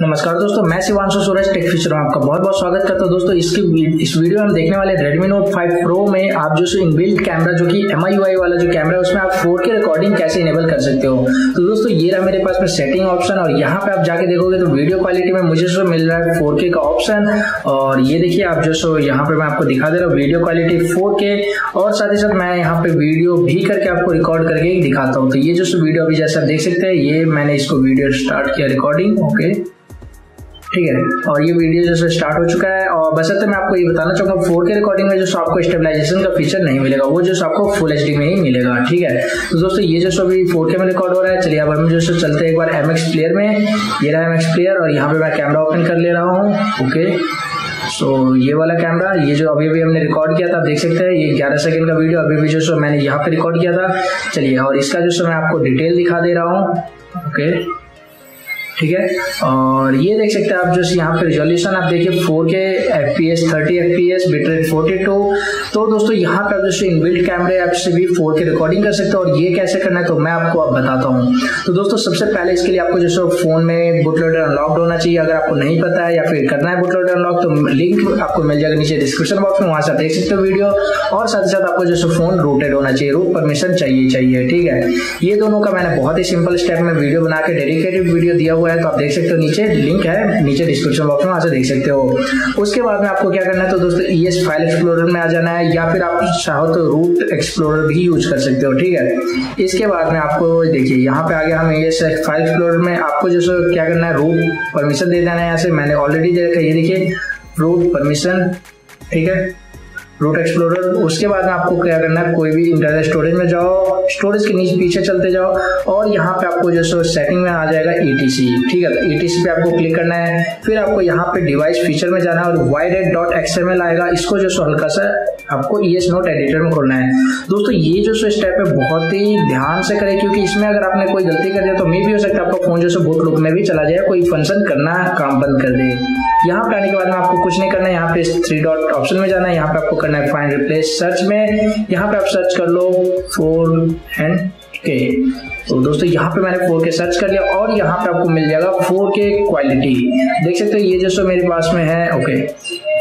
नमस्कार दोस्तों, मैं शिवांशु सूरज टेक फीचर में आपका बहुत बहुत स्वागत करता हूँ। दोस्तों इसकी इस वीडियो में हम देखने वाले Redmi Note 5 Pro में आप जो सो इनबिल्ट कैमरा जो कि एम वाला जो कैमरा है, उसमें आप 4K रिकॉर्डिंग कैसे इनेबल कर सकते हो? तो दोस्तों, ये रहा मेरे पास में सेटिंग ऑप्शन और यहाँ पे आप जाके देखोगे तो वीडियो क्वालिटी में मुझे सो मिल रहा है फोर का ऑप्शन और ये देखिए आप जो सो यहाँ पे मैं आपको दिखा दे रहा हूँ वीडियो क्वालिटी फोर और साथ ही साथ मैं यहाँ पे वीडियो भी करके आपको रिकॉर्ड करके दिखाता हूँ। तो ये जो सो वीडियो अभी जैसे आप देख सकते हैं, ये मैंने इसको वीडियो स्टार्ट किया रिकॉर्डिंग ओके ठीक है और ये वीडियो जैसे स्टार्ट हो चुका है और बस तो मैं आपको ये बताना चाहूँगा फोर के रिकॉर्डिंग में जो आपको स्टेबलाइजेशन का फीचर नहीं मिलेगा वो जो आपको फुल एच में ही मिलेगा ठीक है? तो दोस्तों ये जो अभी फोर में रिकॉर्ड हो रहा है चलिए अब हम जो चलते हैं एक बार एम प्लेयर में ये रहा एम प्लेयर और यहाँ पे मैं कैमरा ओपन कर ले रहा हूँ ओके सो so, ये वाला कैमरा ये जो अभी अभी हमने रिकॉर्ड किया था देख सकते हैं ये 11 सेकंड का वीडियो अभी भी जो सो मैंने यहाँ पे रिकॉर्ड किया था चलिए और इसका जो सो मैं आपको डिटेल दिखा दे रहा हूँ ओके ठीक है? और ये देख सकते हैं आप जो यहाँ पे रिजोल्यूशन आप देखिए 4K FPS 30 FPS बिटरेट 42 तो दोस्तों, यहाँ पे आप जैसे इनबिल्ट कैमरे ऐप से भी 4K रिकॉर्डिंग कर सकते हो, और ये कैसे करना है तो मैं आपको अब बताता हूँ। तो दोस्तों, सबसे पहले इसके लिए आपको जैसे फ़ोन में बुटलोडर अनलॉक्ड होना चाहिए। अगर आपको नहीं पता है या फिर करना है बुटलोडर अनलॉक तो लिंक आपको मिल जाएगा नीचे डिस्क्रिप्शन बॉक्स में, वहाँ से आप देख सकते हो वीडियो और साथ ही साथ आपको जैसे फ़ोन रूटेड होना चाहिए रूट परमिशन चाहिए चाहिए, ठीक है? ये दोनों का मैंने बहुत ही सिंपल स्टेप में वीडियो बना के डेडिकेटेड वीडियो दिया हुआ है तो आप देख सकते हो नीचे लिंक है, नीचे डिस्क्रिप्शन बॉक्स में वहाँ से देख सकते हो। उसके बाद में आपको क्या करना है तो दोस्तों ई एस फ़ाइल एक्सप्लोरर में आ जाना है, या फिर आप चाहो तो रूट एक्सप्लोरर भी यूज़ कर सकते हो, ठीक है? इसके बाद में आपको, देखिए, यहाँ पे आ गया हम ई एस फ़ाइल एक्सप्लोरर में आपको जैसे क्या करना है रूट परमिशन दे देना है यहाँ से। मैंने ऑलरेडी दे रखा है, ये देखिए रूट परमिशन ठीक है? रूट एक्सप्लोरर उसके बाद आपको क्या करना है, कोई भी इंटरनल स्टोरेज में जाओ स्टोरेज के नीचे पीछे चलते जाओ और यहाँ पे आपको जो सो सेटिंग में आ जाएगा ईटीसी e ठीक है? ई टी e पे आपको क्लिक करना है, फिर आपको यहाँ पे डिवाइस फीचर में जाना है और वाई वाइड डॉट एक्सएमएल आएगा इसको जो सो हल्का सा आपको ई एस नोट एडिटर में खोलना है। दोस्तों, ये जो सो स्टेप है, बहुत ही ध्यान से करें, क्योंकि इसमें अगर आपने कोई गलती कर दिया तो मे भी हो सकता है आपका फ़ोन जो सो बहुत लुक में भी चला जाए, कोई फ़ंक्शन करना, काम बंद कर दे। यहाँ पे आने के बाद में आपको कुछ नहीं करना है, यहाँ पे थ्री डॉट ऑप्शन में जाना है, यहाँ पे आपको करना है फाइंड रिप्लेस सर्च में। यहाँ पे आप सर्च कर लो फोर एंड के तो दोस्तों, यहाँ पे मैंने फोर के सर्च कर लिया, और यहाँ पे आपको मिल जाएगा फोर के क्वालिटी देख सकते हो, ये जो सो मेरे पास में है ओके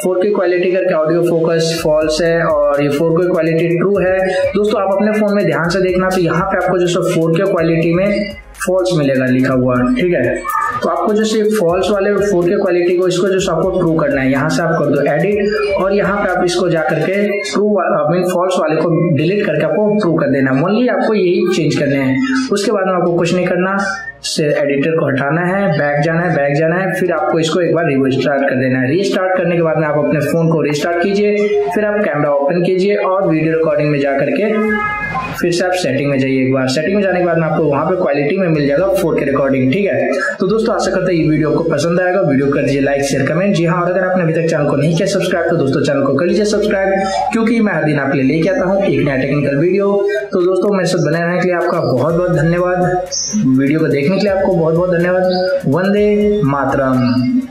फोर की क्वालिटी करके ऑडियो फोकस फॉल्स है और ये फोर की क्वालिटी ट्रू है। दोस्तों, आप अपने फ़ोन में ध्यान से देखना तो यहाँ पे आपको जो फोर के क्वालिटी में फॉल्स मिलेगा लिखा हुआ, ठीक है? तो आपको जैसे फॉल्स वाले फोर के क्वालिटी को इसको जो आपको ट्रू करना है। यहाँ से आप कर दो एडिट और यहाँ पे आप इसको जा करके ट्रू मीन फॉल्स वाले को डिलीट करके आपको ट्रू कर देना। ओनली आपको यही चेंज करने हैं। उसके बाद में आपको कुछ नहीं करना। से एडिटर को हटाना है बैक जाना है बैक जाना है, फिर आपको इसको एक बार रिस्टार्ट कर देना है। रिस्टार्ट करने के बाद में आप अपने फ़ोन को रिस्टार्ट कीजिए, फिर आप कैमरा ओपन कीजिए और वीडियो रिकॉर्डिंग में जा करके फिर से आप सेटिंग में जाइए एक बार। सेटिंग में जाने के बाद में आपको वहाँ पे क्वालिटी में मिल जाएगा फोर के रिकॉर्डिंग ठीक है? तो दोस्तों, आशा करते हैं ये वीडियो आपको पसंद आएगा। वीडियो कर दीजिए लाइक शेयर कमेंट जी हाँ और अगर आपने अभी तक चैनल को नहीं किया सब्सक्राइब तो दोस्तों चैनल को कर लीजिए सब्सक्राइब क्योंकि मैं हर दिन आपके लिए लेके आता हूँ एक नया टेक्निकल वीडियो तो दोस्तों, मेरे साथ बने रहने के लिए आपका बहुत बहुत धन्यवाद। वीडियो को देखने के लिए आपको बहुत बहुत धन्यवाद। वंदे मातरम।